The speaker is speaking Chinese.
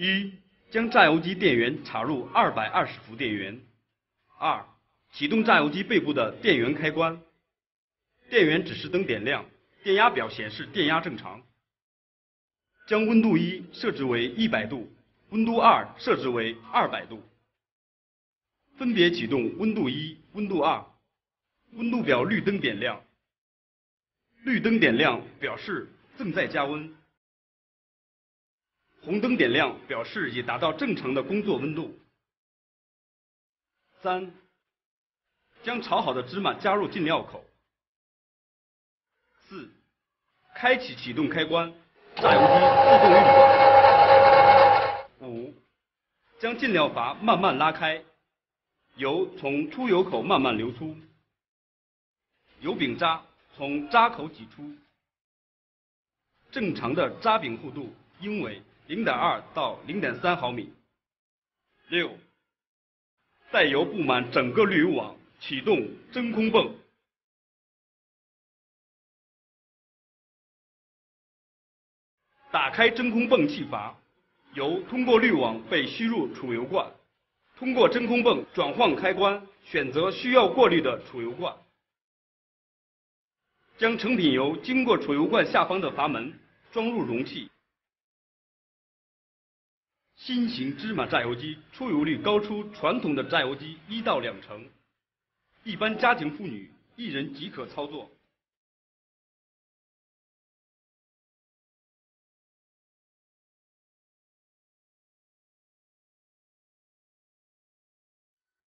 一、将榨油机电源插入二百二十伏电源。二、启动榨油机背部的电源开关。电源指示灯点亮，电压表显示电压正常。将温度一设置为一百度，温度二设置为二百度。分别启动温度一、温度二。温度表绿灯点亮，绿灯点亮表示正在加温。红灯点亮表示已达到正常的工作温度。三、将炒好的芝麻加入进料口。四、开启启动开关，榨油机自动运转。五、将进料阀慢慢拉开，油从出油口慢慢流出，油饼渣从渣口挤出。正常的渣饼厚度应为。零点二到零点三毫米。六，待油布满整个滤油网，启动真空泵，打开真空泵气阀，油通过滤网被吸入储油罐，通过真空泵转换开关，选择需要过滤的储油罐，将成品油经过储油罐下方的阀门装入容器。新型芝麻榨油机出油率高出传统的榨油机一到两成，一般家庭妇女一人即可操作。